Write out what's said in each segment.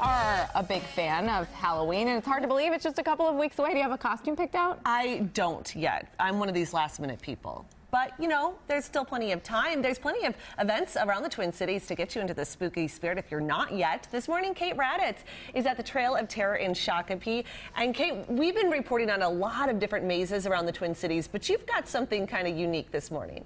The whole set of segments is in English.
are a big fan of Halloween, and it's hard to believe it's just a couple of weeks away. Do you have a costume picked out? I don't yet. I'm one of these last minute people. But, you know, there's still plenty of time. There's plenty of events around the Twin Cities to get you into the spooky spirit if you're not yet. This morning, Kate Raddatz is at the Trail of Terror in Shakopee. And, Kate, we've been reporting on a lot of different mazes around the Twin Cities, but you've got something kind of unique this morning.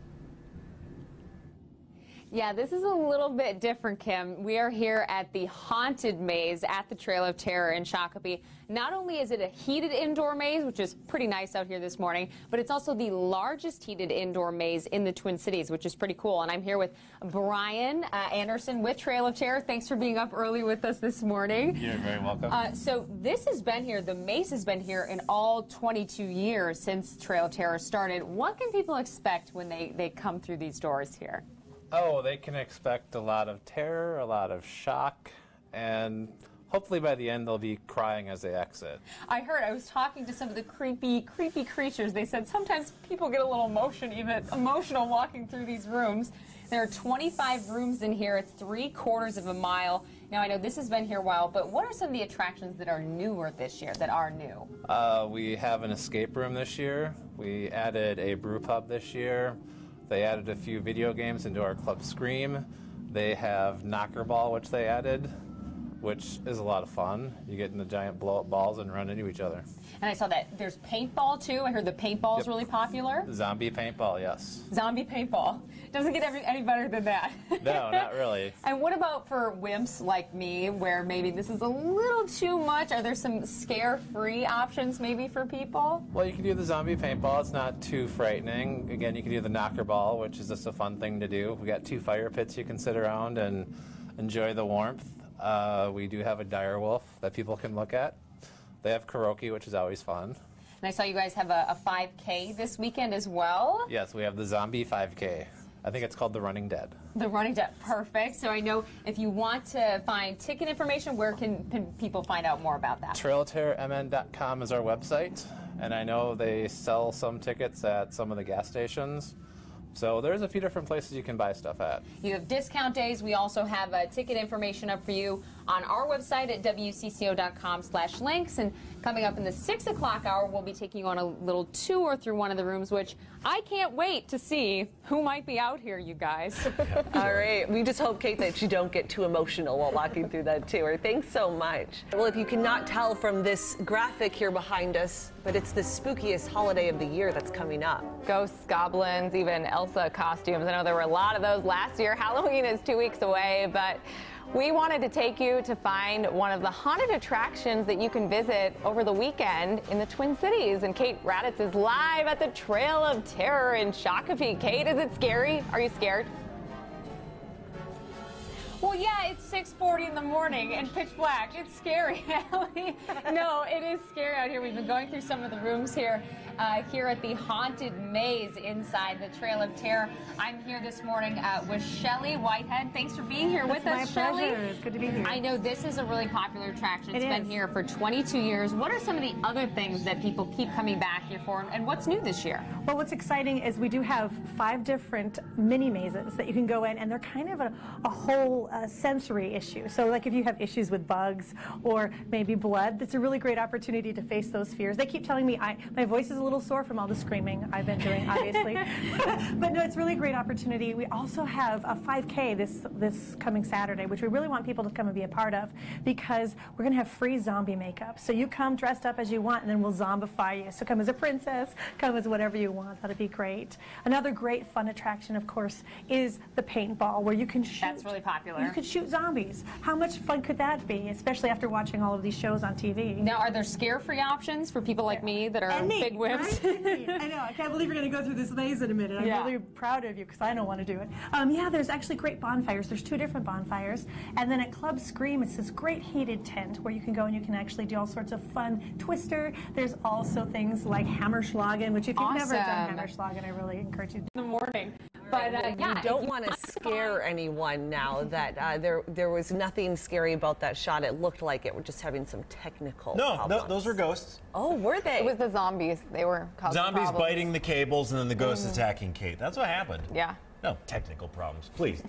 Yeah, this is a little bit different, Kim. We are here at the Haunted Maze at the Trail of Terror in Shakopee. Not only is it a heated indoor maze, which is pretty nice out here this morning, but it's also the largest heated indoor maze in the Twin Cities, which is pretty cool. And I'm here with Brian uh, Anderson with Trail of Terror. Thanks for being up early with us this morning. You're very welcome. Uh, so this has been here, the maze has been here in all 22 years since Trail of Terror started. What can people expect when they, they come through these doors here? Oh, they can expect a lot of terror, a lot of shock, and hopefully by the end they'll be crying as they exit. I heard, I was talking to some of the creepy, creepy creatures. They said sometimes people get a little emotion, even emotional walking through these rooms. There are 25 rooms in here. It's three quarters of a mile. Now, I know this has been here a while, but what are some of the attractions that are newer this year, that are new? Uh, we have an escape room this year. We added a brew pub this year. They added a few video games into our Club Scream. They have Knocker Ball, which they added, which is a lot of fun. You get in the giant blow up balls and run into each other. And I saw that there's paintball too. I heard the paintball is Yep. really popular. Zombie paintball, yes. Zombie paintball. Doesn't get every, any better than that. No, not really. And what about for wimps like me, where maybe this is a little too much? Are there some scare-free options maybe for people? Well, you can do the zombie paintball. It's not too frightening. Again, you can do the knocker ball, which is just a fun thing to do. We got two fire pits you can sit around and enjoy the warmth. Uh, we do have a dire wolf that people can look at. They have karaoke, which is always fun. And I saw you guys have a, a 5K this weekend as well. Yes, we have the zombie 5K. I think it's called the Running Dead. The running Dead, perfect. So I know if you want to find ticket information, where can, can people find out more about that? TrailterMN.com is our website, and I know they sell some tickets at some of the gas stations. So there's a few different places you can buy stuff at. You have discount days. We also have uh, ticket information up for you on our website at wcco.com slash links. And coming up in the 6 o'clock hour, we'll be taking you on a little tour through one of the rooms, which I can't wait to see who might be out here, you guys. All right. We just hope, Kate, that you don't get too emotional while walking through that tour. Thanks so much. Well, if you cannot tell from this graphic here behind us, but it's the spookiest holiday of the year that's coming up. Ghosts, goblins, even Elsa costumes. I know there were a lot of those last year. Halloween is two weeks away, but we wanted to take you to find one of the haunted attractions that you can visit over the weekend in the Twin Cities. And Kate Raddatz is live at the Trail of Terror in Shakopee. Kate, is it scary? Are you scared? Well, yeah, it's 6:40 in the morning and pitch black. It's scary, Allie. no, it is scary out here. We've been going through some of the rooms here, uh, here at the haunted maze inside the Trail of Terror. I'm here this morning uh, with Shelly Whitehead. Thanks for being here with my us, Shelly. pleasure. It's good to be here. I know this is a really popular attraction. It's It been is. here for 22 years. What are some of the other things that people keep coming back here for, and what's new this year? Well, what's exciting is we do have five different mini mazes that you can go in, and they're kind of a, a whole uh, sensory issue. So, like if you have issues with bugs or maybe blood, that's a really great opportunity to face those fears. They keep telling me I, my voice is a little sore from all the screaming I've been doing, obviously. but no, it's really a great opportunity. We also have a 5K this this coming Saturday, which we really want people to come and be a part of because we're going to have free zombie makeup. So you come dressed up as you want, and then we'll zombify you. So come as a princess, come as whatever you want. That'd be great. Another great fun attraction, of course, is the paintball, where you can shoot. That's really popular. Could shoot zombies. How much fun could that be, especially after watching all of these shows on TV? Now, are there scare-free options for people like me that are me, big whips? right? I know. I can't believe you're going to go through this maze in a minute. I'm Yeah. really proud of you because I don't want to do it. Um, yeah, there's actually great bonfires. There's two different bonfires. And then at Club Scream, it's this great heated tent where you can go and you can actually do all sorts of fun twister. There's also things like Hammerschlagen, which if you've never done Awesome. Hammerschlagen, I really encourage you to do. in the morning. But uh, yeah, you don't want to scare anyone now that uh, there there was nothing scary about that shot. It looked like it was just having some technical No, problems. no, those were ghosts. Oh, were they? It was the zombies. They were causing Zombies problems. biting the cables and then the ghosts attacking Kate. That's what happened. Yeah. No technical problems, please.